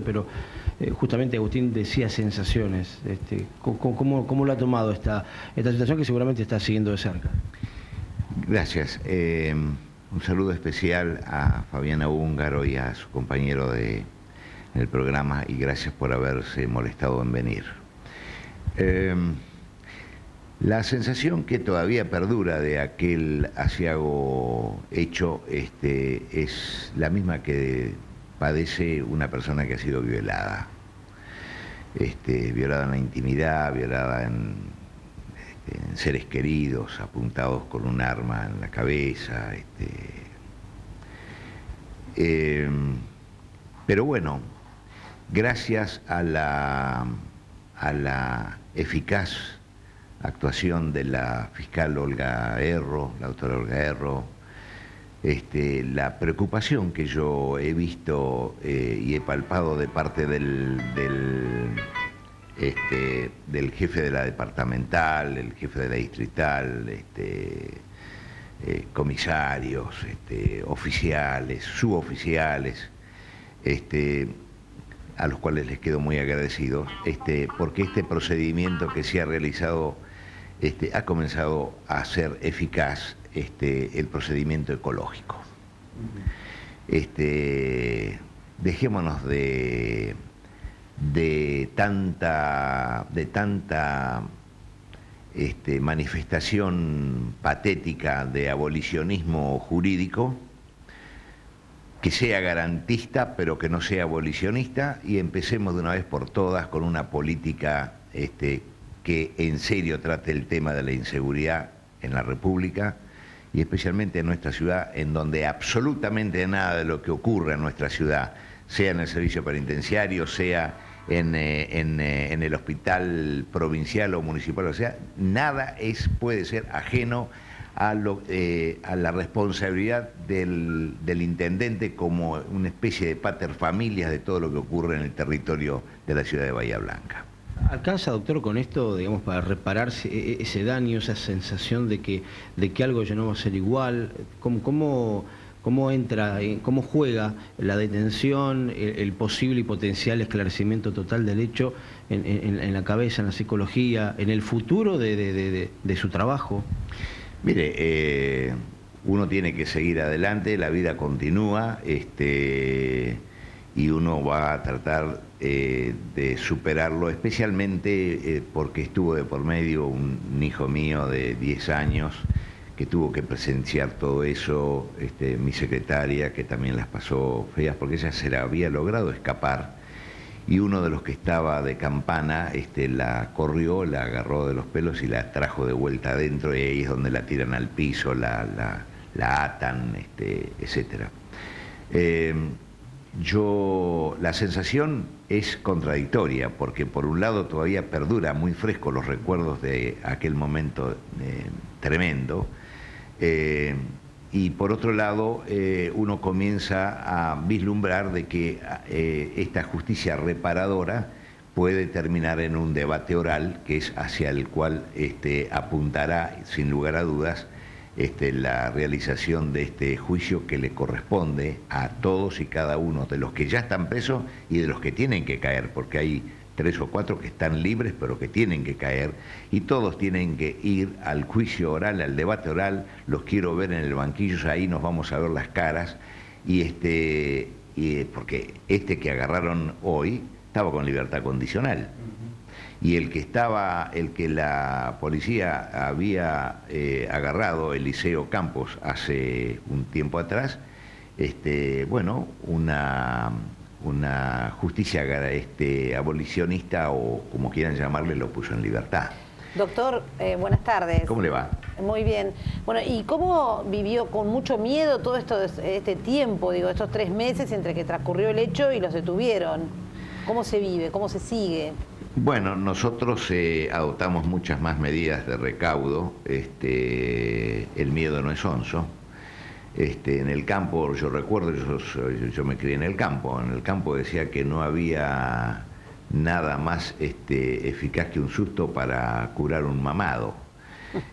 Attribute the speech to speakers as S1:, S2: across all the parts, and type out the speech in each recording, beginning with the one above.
S1: pero eh, justamente Agustín decía sensaciones. Este, ¿cómo, lo ha tomado esta, esta situación que seguramente está siguiendo de cerca?
S2: Gracias. Eh, un saludo especial a Fabiana Húngaro y a su compañero de, el programa y gracias por haberse molestado en venir. Eh, la sensación que todavía perdura de aquel asiago hecho este, es la misma que padece una persona que ha sido violada. Este, violada en la intimidad, violada en, este, seres queridos, apuntados con un arma en la cabeza. Este, em, pero bueno, gracias a la, a la eficaz actuación de la fiscal Olga Erro, la doctora Olga Erro, este, la preocupación que yo he visto eh, y he palpado de parte del, este, del, jefe de la departamental, el jefe de la distrital, este, eh, comisarios, oficiales, suboficiales, a los cuales les quedo muy agradecido, porque este procedimiento que se ha realizado ha comenzado a ser eficaz este, el procedimiento ecológico. Este, dejémonos de, tanta, este, manifestación patética de abolicionismo jurídico, que sea garantista pero que no sea abolicionista y empecemos de una vez por todas con una política este, que en serio trate el tema de la inseguridad en la República y especialmente en nuestra ciudad, en donde absolutamente nada de lo que ocurre en nuestra ciudad, sea en el servicio penitenciario, sea en, eh, eh, en, el hospital provincial o municipal, o sea, nada es, puede ser ajeno a, lo, eh, a la responsabilidad del, del, intendente como una especie de pater familias de todo lo que ocurre en el territorio de la ciudad de Bahía Blanca.
S1: ¿Alcanza, doctor, con esto, digamos, para repararse e, e, ese daño, esa sensación de que, de que algo ya no va a ser igual? ¿Cómo, cómo, entra, cómo juega la detención, el, posible y potencial esclarecimiento total del hecho en, la cabeza, en la psicología, en el futuro de, su trabajo?
S2: Mire, eh, uno tiene que seguir adelante, la vida continúa, este, y uno va a tratar eh, de superarlo, especialmente eh, porque estuvo de por medio un, hijo mío de 10 años que tuvo que presenciar todo eso, este, mi secretaria que también las pasó feas porque ella se la había logrado escapar y uno de los que estaba de campana este, la corrió, la agarró de los pelos y la trajo de vuelta adentro y ahí es donde la tiran al piso, la, la, atan, este, etc. yo, la sensación es contradictoria, porque por un lado todavía perdura muy fresco los recuerdos de aquel momento eh, tremendo, eh, y por otro lado eh, uno comienza a vislumbrar de que esta justicia reparadora puede terminar en un debate oral, que es hacia el cual este, apuntará, sin lugar a dudas, este, la realización de este juicio que le corresponde a todos y cada uno de los que ya están presos y de los que tienen que caer, porque hay tres o cuatro que están libres pero que tienen que caer y todos tienen que ir al juicio oral, al debate oral, los quiero ver en el banquillo, ahí nos vamos a ver las caras y este y porque este que agarraron hoy estaba con libertad condicional y el que estaba, el que la policía había eh, agarrado, Eliseo Campos, hace un tiempo atrás, este, bueno, una, una justicia este, abolicionista o como quieran llamarle, lo puso en libertad.
S3: Doctor, eh, buenas tardes.
S2: ¿Cómo le va?
S3: Muy bien. Bueno, ¿y cómo vivió con mucho miedo todo esto, este tiempo, digo, estos tres meses entre que transcurrió el hecho y los detuvieron? ¿Cómo se vive? ¿Cómo se sigue?
S2: Bueno, nosotros eh, adoptamos muchas más medidas de recaudo. Este, el miedo no es onzo. Este, en el campo, yo recuerdo, yo, me crié en el campo, en el campo decía que no había nada más este, eficaz que un susto para curar un mamado.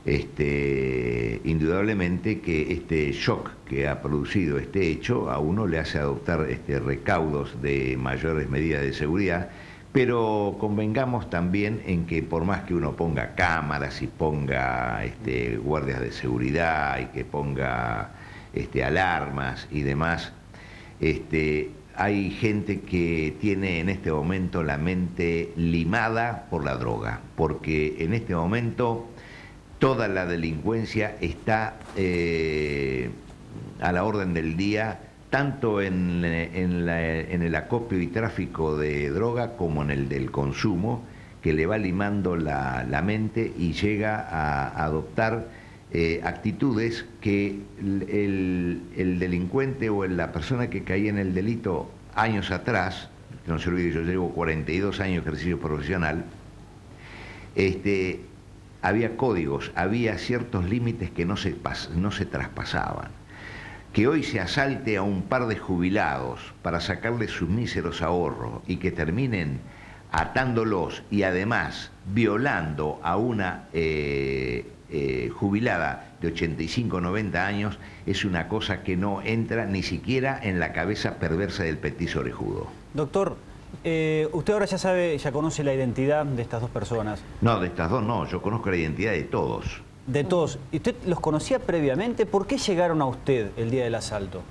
S2: Este, indudablemente que este shock que ha producido este hecho a uno le hace adoptar este, recaudos de mayores medidas de seguridad, pero convengamos también en que por más que uno ponga cámaras y ponga este, guardias de seguridad y que ponga este, alarmas y demás, este, hay gente que tiene en este momento la mente limada por la droga, porque en este momento toda la delincuencia está eh, a la orden del día, tanto en, el acopio y tráfico de droga como en el del consumo, que le va limando la, mente y llega a adoptar eh, actitudes que el, delincuente o la persona que caía en el delito años atrás, no se olvide, yo llevo 42 años de ejercicio profesional, este, había códigos, había ciertos límites que no se, no se traspasaban. Que hoy se asalte a un par de jubilados para sacarles sus míseros ahorros y que terminen atándolos y además violando a una eh, eh, jubilada de 85 90 años es una cosa que no entra ni siquiera en la cabeza perversa del petiso orejudo.
S4: Doctor, eh, usted ahora ya sabe, ya conoce la identidad de estas dos personas.
S2: No, de estas dos no, yo conozco la identidad de todos.
S4: De todos. ¿Y usted los conocía previamente? ¿Por qué llegaron a usted el día del asalto?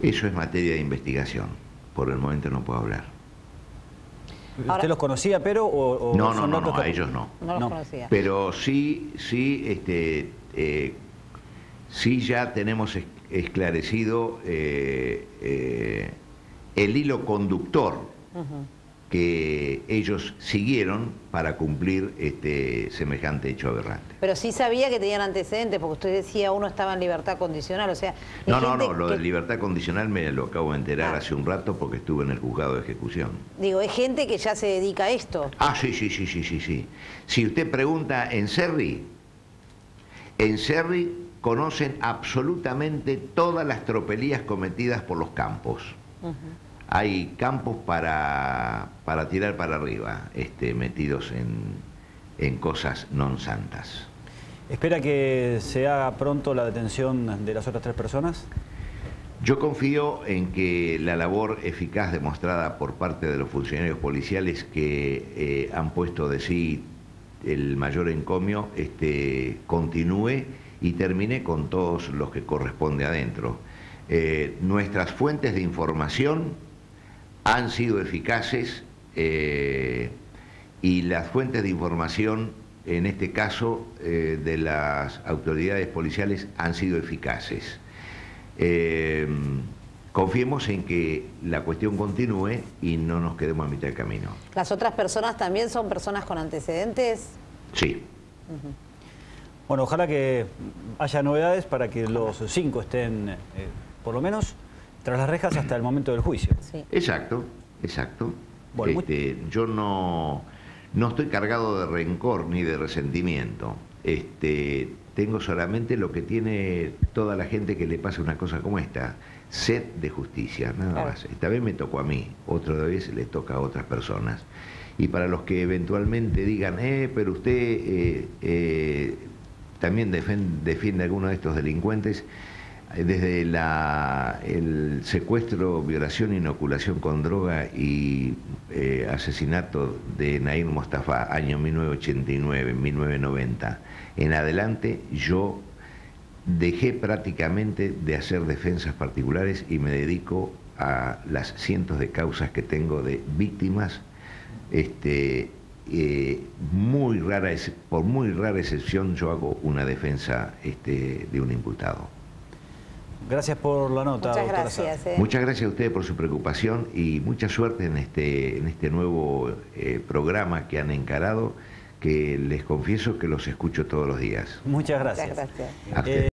S2: Eso es materia de investigación. Por el momento no puedo hablar.
S4: ¿Usted los conocía, pero o,
S2: no, no, no, a ellos no.
S3: No los conocía.
S2: Pero sí, sí, este, eh, sí ya tenemos esclarecido eh, eh, el hilo conductor que ellos siguieron para cumplir este semejante hecho aberrante.
S3: Pero sí sabía que tenían antecedentes, porque usted decía uno estaba en libertad condicional, o sea...
S2: No, no, no, lo de libertad condicional me lo acabo de enterar ah. hace un rato porque estuve en el juzgado de ejecución.
S3: Digo, es gente que ya se dedica a esto.
S2: Ah, sí, sí, sí, sí, sí, sí. Si usted pregunta en Serri, en Serri conocen absolutamente todas las tropelías cometidas por los campos hay campos para, para tirar para arriba, este, metidos en, cosas non santas.
S4: ¿Espera que se haga pronto la detención de las otras tres personas?
S2: Yo confío en que la labor eficaz demostrada por parte de los funcionarios policiales que eh, han puesto de sí el mayor encomio este, continúe y termine con todos los que corresponde adentro. Eh, nuestras fuentes de información han sido eficaces eh, y las fuentes de información, en este caso eh, de las autoridades policiales, han sido eficaces. Eh, confiemos en que la cuestión continúe y no nos quedemos a mitad del camino.
S3: ¿Las otras personas también son personas con antecedentes?
S2: Sí.
S4: Bueno, ojalá que haya novedades para que los cinco estén, por lo menos, tras las rejas hasta el momento del juicio.
S2: Exacto, exacto. Este, yo no, no estoy cargado de rencor ni de resentimiento. Este, tengo solamente lo que tiene toda la gente que le pasa una cosa como esta, sed de justicia, nada más. Esta vez me tocó a mí, otra vez le toca a otras personas. Y para los que eventualmente digan, eh, pero usted eh, eh, también defiende, defiende a alguno de estos delincuentes, desde el secuestro, violación, inoculación con droga y eh, asesinato de Nair Mostafa, año 1989, 1990, en adelante yo dejé prácticamente de hacer defensas particulares y me dedico a las cientos de causas que tengo de víctimas, este, eh, por muy rara excepción yo hago una defensa este, de un imputado.
S4: Gracias por la nota.
S3: Muchas gracias.
S2: Eh. Muchas gracias a ustedes por su preocupación y mucha suerte en este, en este nuevo eh, programa que han encarado, que les confieso que los escucho todos los días.
S4: Muchas gracias.
S3: Muchas gracias.